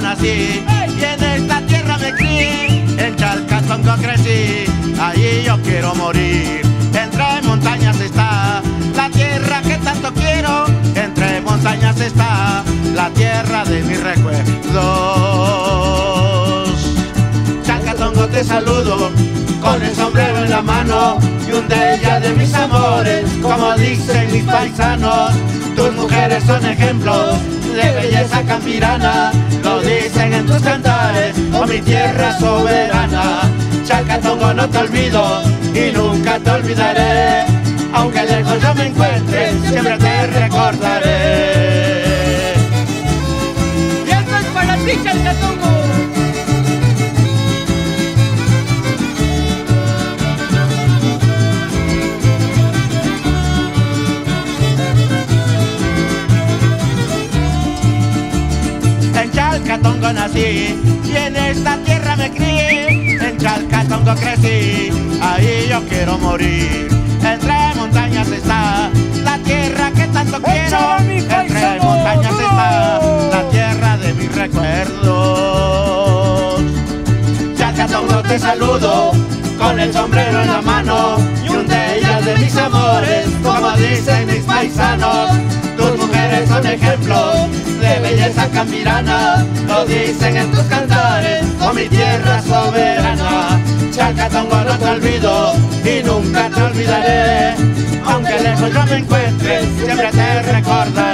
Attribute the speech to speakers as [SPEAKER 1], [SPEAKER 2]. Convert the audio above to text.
[SPEAKER 1] Nací y en esta tierra me crié. En Chalcatongo crecí, Allí yo quiero morir. Entre montañas está la tierra que tanto quiero. Entre montañas está la tierra de mis recuerdos. Chalcatongo te saludo con el sombrero en la mano y un de ella de mis amores, como dicen mis paisanos. Tus mujeres son ejemplos de belleza campirana dicen en tus cantares, oh mi tierra soberana. Chacatongo no te olvido y nunca te olvidaré, aunque lejos yo me encuentre, siempre te recordaré. Chalcatongo nací y en esta tierra me crié. En Chalcatongo crecí, ahí yo quiero morir. Entre montañas está la tierra que tanto quiero. Entre montañas está la tierra de mis recuerdos. Chalcatongo te saludo con el sombrero en la mano y un de ellas de mis amores, como dicen mis paisanos. Tus mujeres son ejemplos belleza campirana, lo dicen en tus cantares, oh mi tierra soberana. Chalcatongo no te olvido y nunca te olvidaré, aunque lejos yo me encuentre, siempre te recordaré.